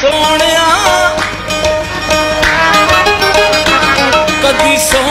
ਸੋਹਣਿਆ ਕਦੀ ਸੋ